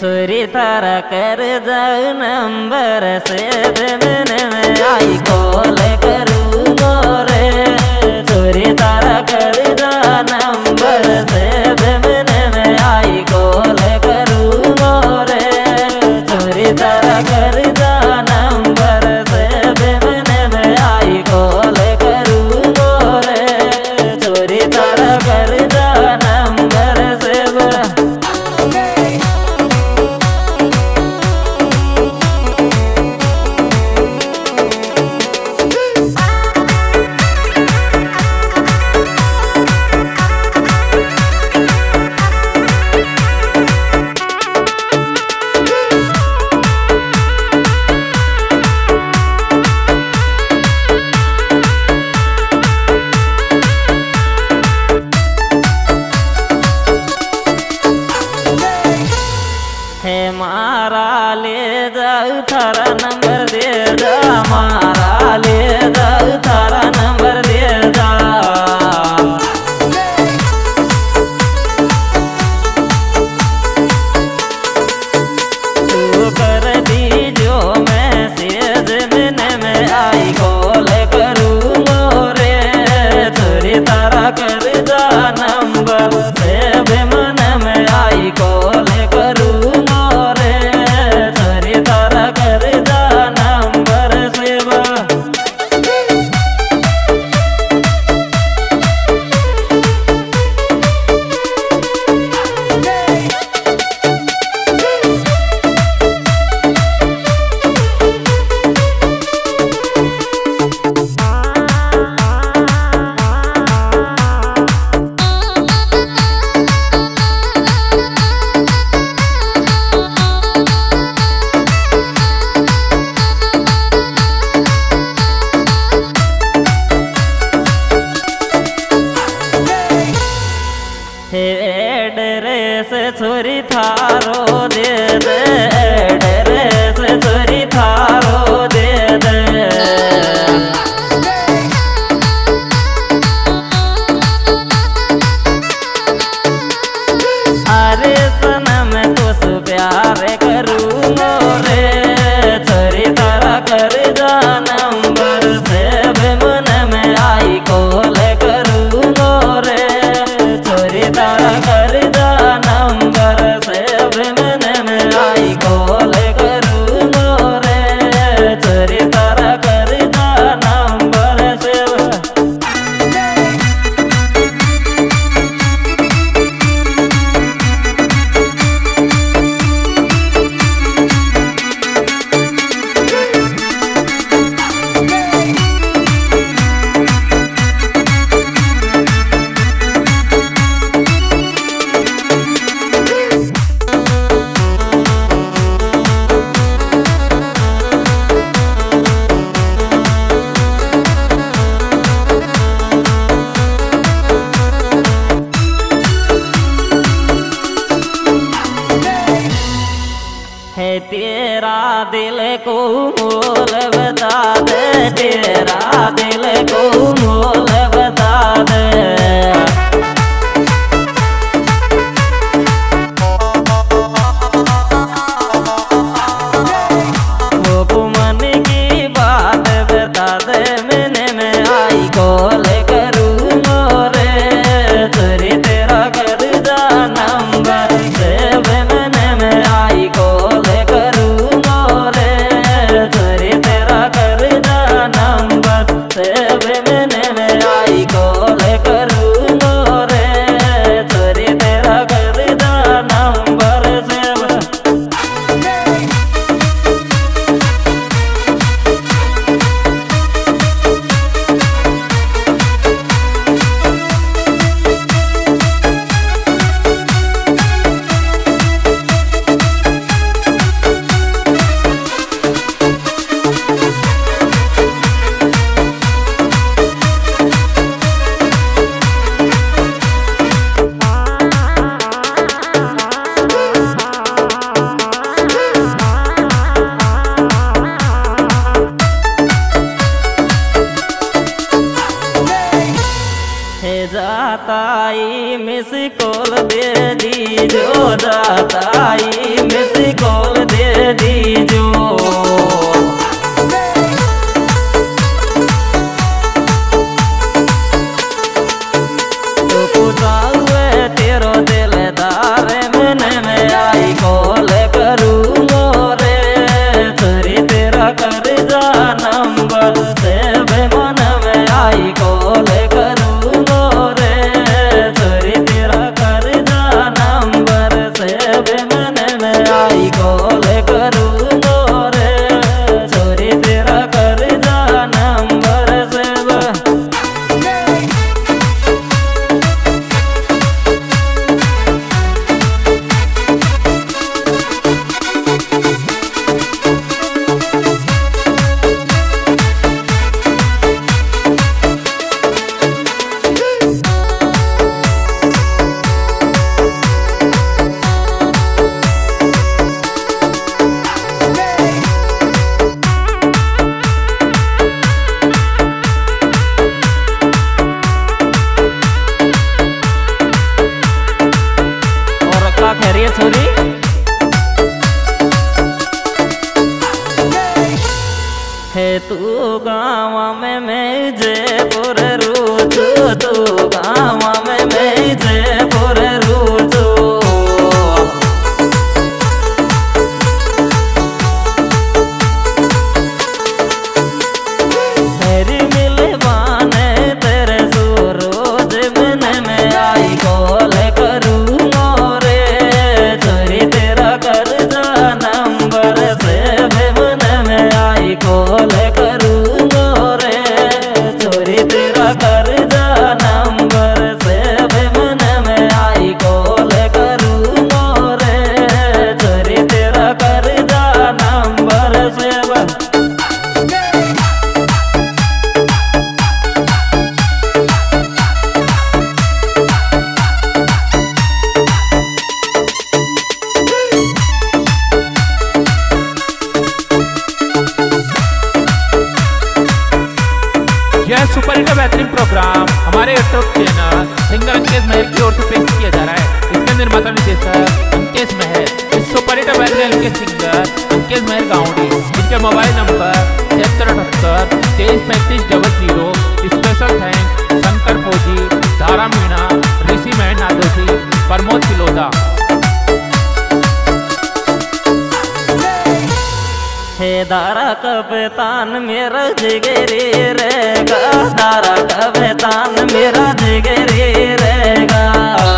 छोरी तारा कर जाऊ नंबर से दिन में आई कॉल करू तो रे। छोरी तारा कर तेरा दिल को मोल बता दे तेरा दिल को मोल रही है छोरी हे तू गाँव में मैं जयपुर रोज तू गाँव में of dinner. Finger case, my pure to तारा कपतान मेरा जिगरी रहेगा। तारा कपतान मेरा जिगरी रहेगा।